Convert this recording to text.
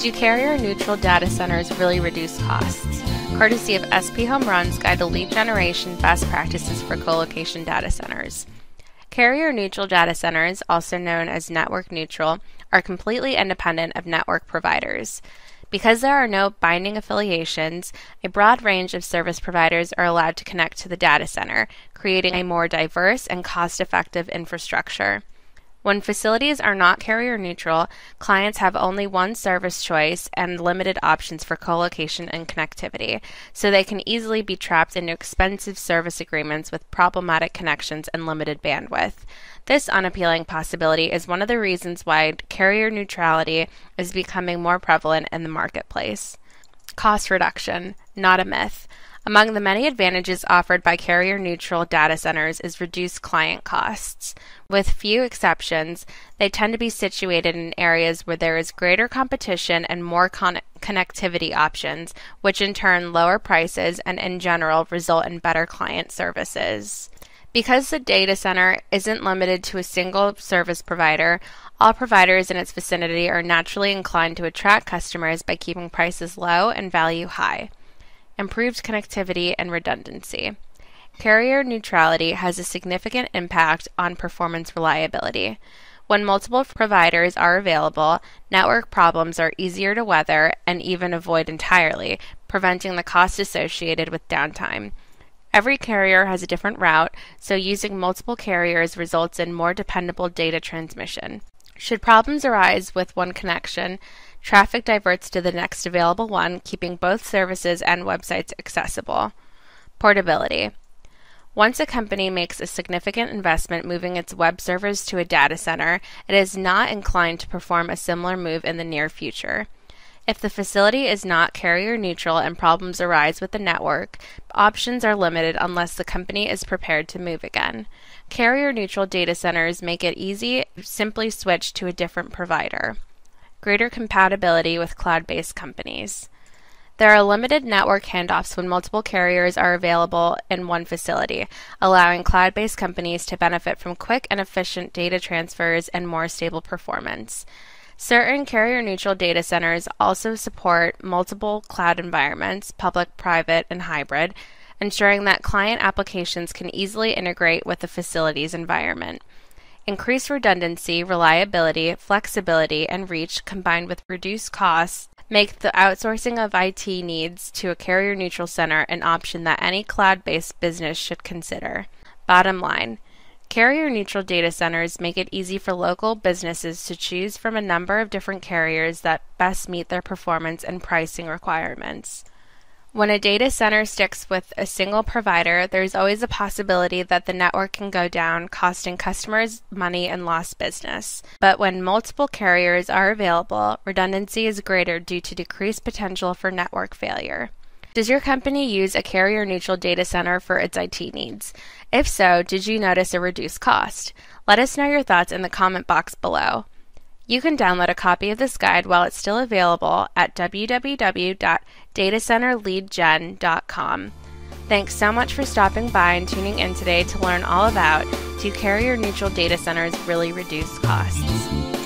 Do carrier neutral data centers really reduce costs? Courtesy of SP Home Run's Guide to Lead Generation Best Practices for Colocation Data Centers. Carrier neutral data centers, also known as network neutral, are completely independent of network providers. Because there are no binding affiliations, a broad range of service providers are allowed to connect to the data center, creating a more diverse and cost effective infrastructure. When facilities are not carrier neutral, clients have only one service choice and limited options for colocation and connectivity, so they can easily be trapped into expensive service agreements with problematic connections and limited bandwidth. This unappealing possibility is one of the reasons why carrier neutrality is becoming more prevalent in the marketplace. Cost reduction, not a myth. Among the many advantages offered by carrier neutral data centers is reduced client costs. With few exceptions, they tend to be situated in areas where there is greater competition and more con- connectivity options, which in turn lower prices and in general result in better client services. Because the data center isn't limited to a single service provider, all providers in its vicinity are naturally inclined to attract customers by keeping prices low and value high improved connectivity, and redundancy. Carrier neutrality has a significant impact on performance reliability. When multiple providers are available, network problems are easier to weather and even avoid entirely, preventing the cost associated with downtime. Every carrier has a different route, so using multiple carriers results in more dependable data transmission. Should problems arise with one connection, traffic diverts to the next available one, keeping both services and websites accessible. Portability. Once a company makes a significant investment moving its web servers to a data center, it is not inclined to perform a similar move in the near future. If the facility is not carrier neutral and problems arise with the network, options are limited unless the company is prepared to move again. Carrier neutral data centers make it easy to simply switch to a different provider. Greater compatibility with cloud based companies. There are limited network handoffs when multiple carriers are available in one facility, allowing cloud based companies to benefit from quick and efficient data transfers and more stable performance. Certain carrier neutral data centers also support multiple cloud environments, public, private, and hybrid, ensuring that client applications can easily integrate with the facility's environment. Increased redundancy, reliability, flexibility, and reach combined with reduced costs make the outsourcing of IT needs to a carrier neutral center an option that any cloud based business should consider. Bottom line Carrier neutral data centers make it easy for local businesses to choose from a number of different carriers that best meet their performance and pricing requirements. When a data center sticks with a single provider, there's always a possibility that the network can go down, costing customers money and lost business. But when multiple carriers are available, redundancy is greater due to decreased potential for network failure. Does your company use a carrier neutral data center for its IT needs? If so, did you notice a reduced cost? Let us know your thoughts in the comment box below. You can download a copy of this guide while it's still available at www.datacenterleadgen.com. Thanks so much for stopping by and tuning in today to learn all about do carrier neutral data centers really reduce costs?